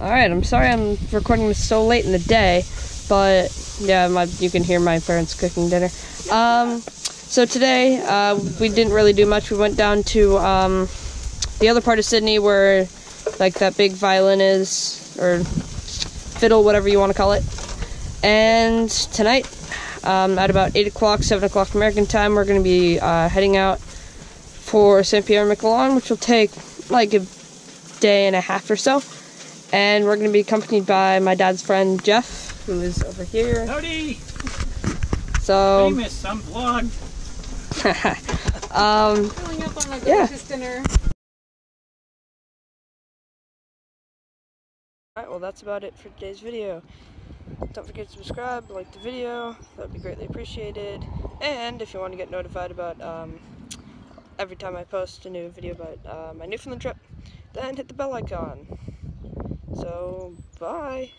Alright, I'm sorry I'm recording this so late in the day, but yeah, my, you can hear my parents cooking dinner. Um, so today, uh, we didn't really do much. We went down to um, the other part of Sydney where like that big violin is, or fiddle, whatever you want to call it. And tonight, um, at about 8 o'clock, 7 o'clock American time, we're going to be uh, heading out for St. Pierre Miquelon, which will take like a day and a half or so and we're going to be accompanied by my dad's friend Jeff, who is over here. Howdy! So, Famous, some vlog. um, Filling up on a Yeah. delicious dinner. alright, well that's about it for today's video. Don't forget to subscribe, like the video, that would be greatly appreciated. And if you want to get notified about um, every time I post a new video about uh, my Newfoundland trip, then hit the bell icon. So, bye!